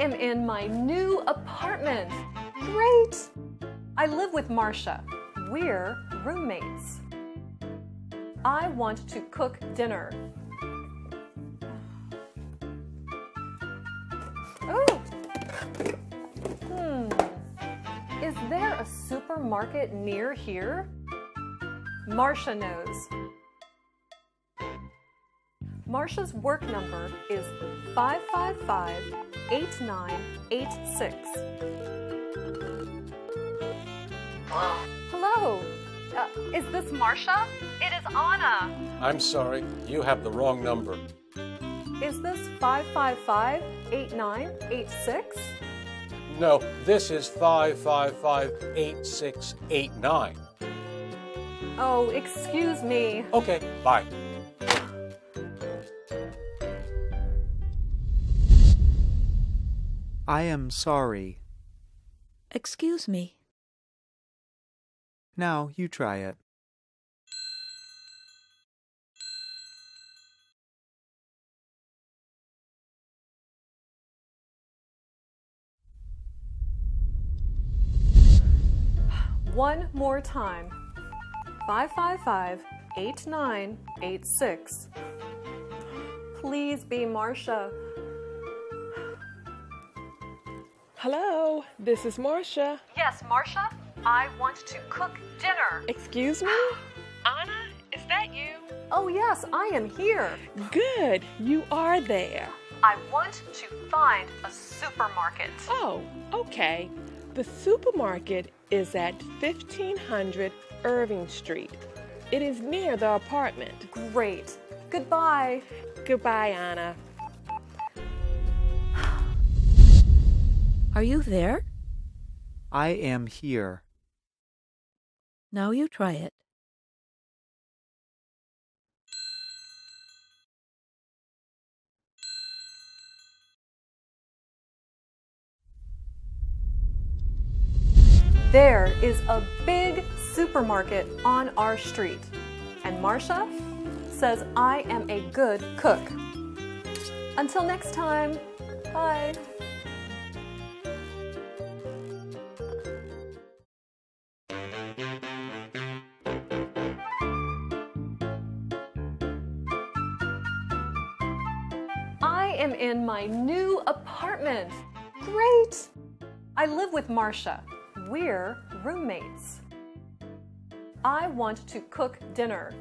am in my new apartment. Great! I live with Marsha. We're roommates. I want to cook dinner. Oh! Hmm. Is there a supermarket near here? Marsha knows. Marsha's work number is 555 8986. Hello, uh, is this Marsha? It is Anna. I'm sorry, you have the wrong number. Is this 555 8986? No, this is 555 8689. Oh, excuse me. Okay, bye. I am sorry. Excuse me. Now you try it. One more time. 555 8986. Please be Marsha. Hello, this is Marsha. Yes, Marsha. I want to cook dinner. Excuse me? Anna, is that you? Oh, yes, I am here. Good, you are there. I want to find a supermarket. Oh, okay. The supermarket is at 1500 Irving Street. It is near the apartment. Great. Goodbye. Goodbye, Anna. Are you there? I am here. Now you try it. There is a big supermarket on our street, and Marsha says I am a good cook. Until next time, bye. Am in my new apartment. Great! I live with Marsha. We're roommates. I want to cook dinner.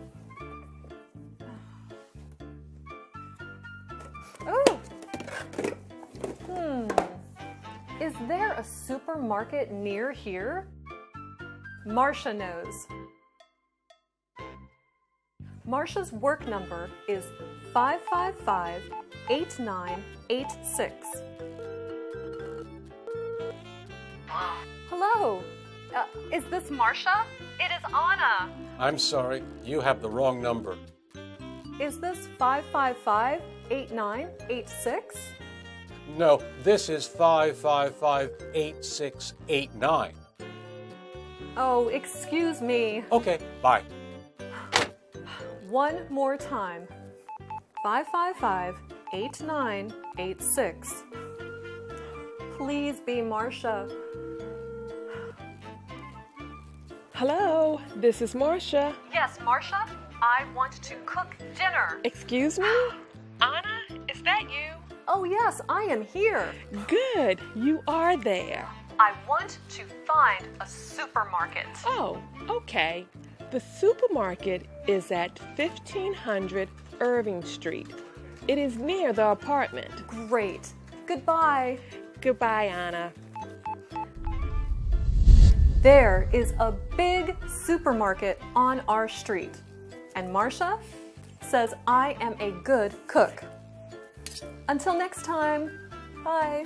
Oh! Hmm. Is there a supermarket near here? Marsha knows. Marsha's work number is 555 8986. Hello, uh, is this Marsha? It is Anna. I'm sorry, you have the wrong number. Is this 555 8986? No, this is 555 8689. Oh, excuse me. Okay, bye. One more time 555 8986. Please be Marsha. Hello, this is Marsha. Yes, Marsha. I want to cook dinner. Excuse me? Anna, is that you? Oh, yes, I am here. Good, you are there. I want to find a supermarket. Oh, okay. The supermarket is at 1500 Irving Street. It is near the apartment. Great. Goodbye. Goodbye, Anna. There is a big supermarket on our street, and Marsha says I am a good cook. Until next time, bye.